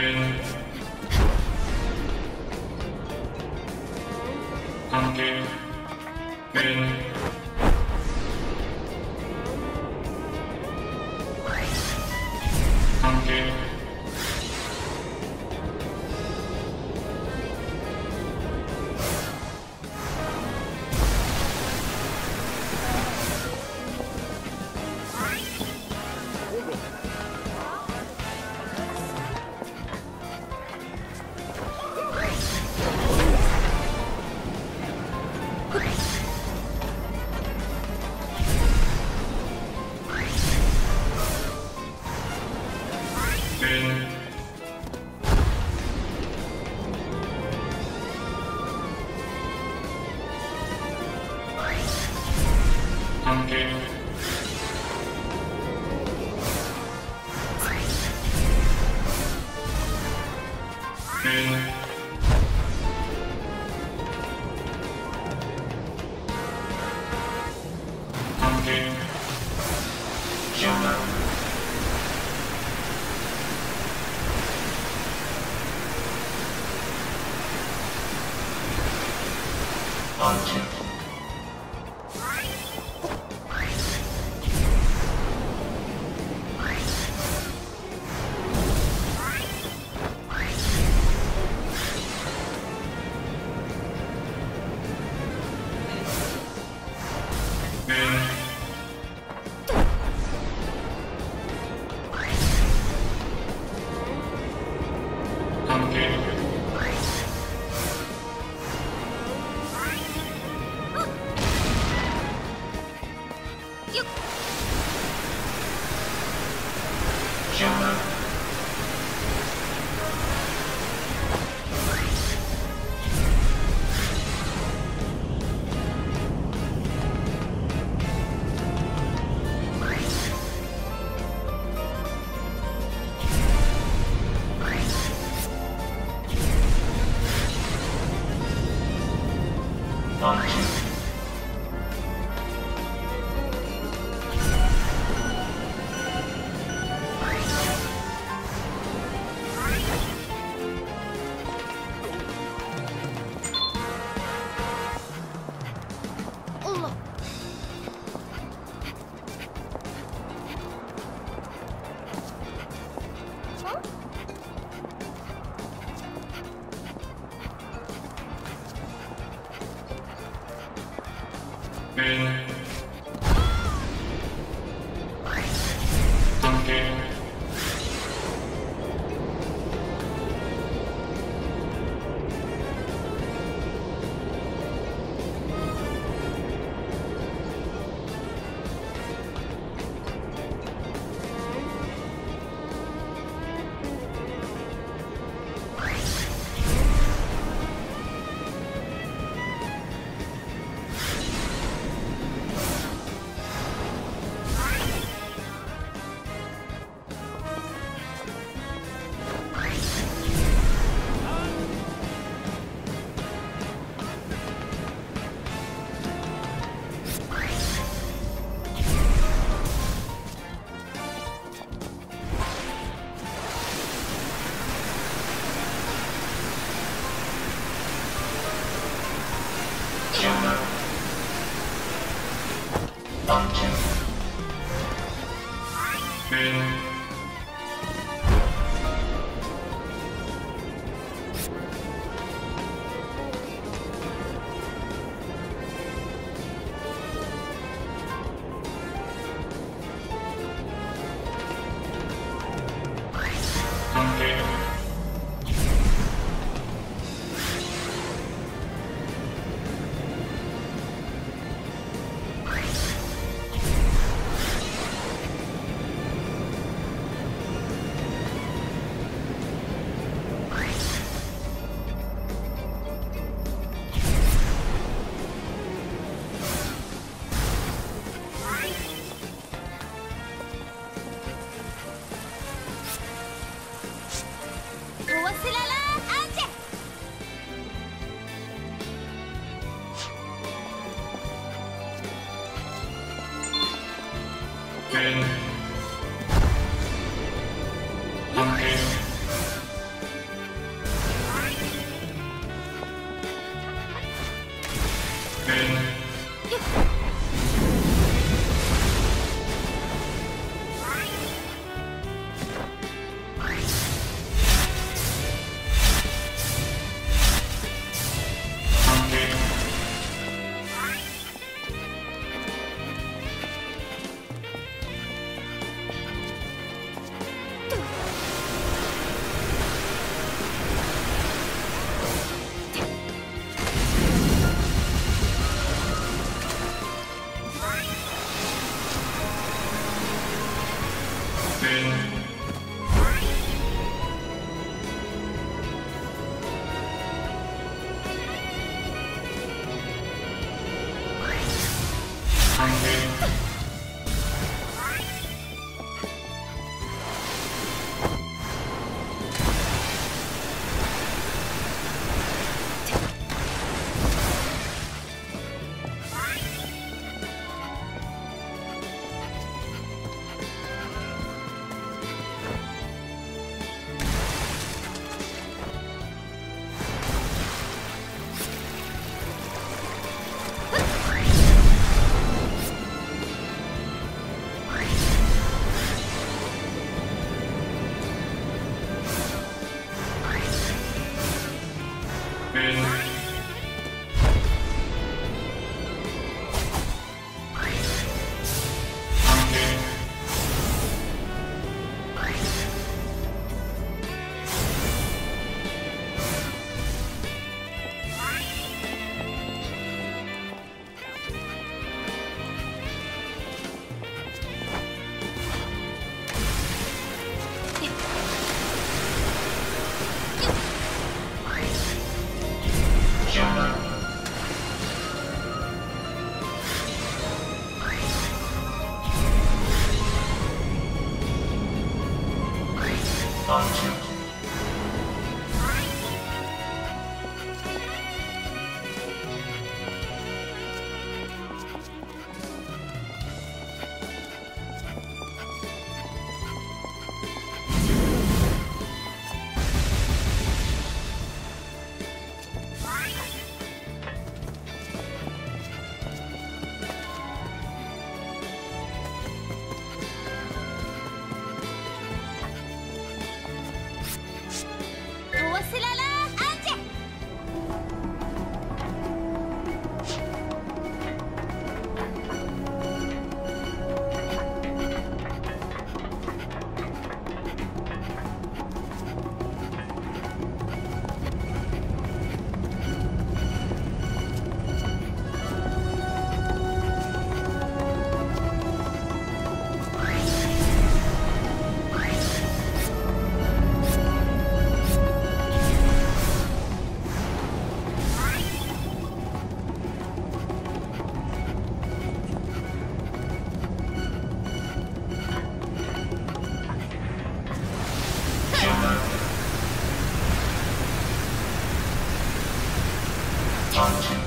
Ten. 무 함께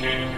complicated.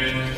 Recebo,